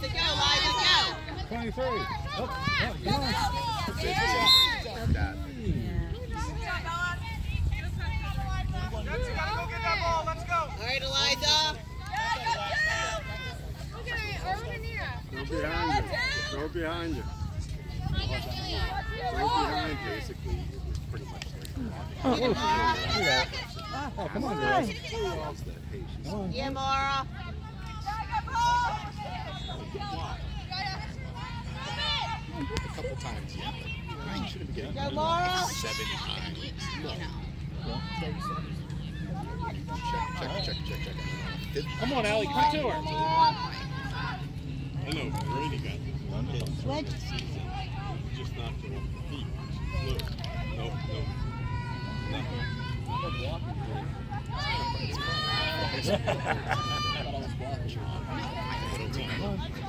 Liza, go, Liza, go. 23. Oh, oh, come on. That. All right, Eliza. Go behind you. Go behind you. Go behind. Basically, pretty much like Oh, oh, yeah. oh, come on, girls. loves that. Hey, she's Come on. Yeah, Mara. Times, yeah. But I should have been Go, getting Mara. seven times. Check, check, check, check, check. Did- Come on, Allie, come to her. I know, Brady got one hit Switch. this season. Just knocked her off the feet. Look. No, no. Nothing. No, no, they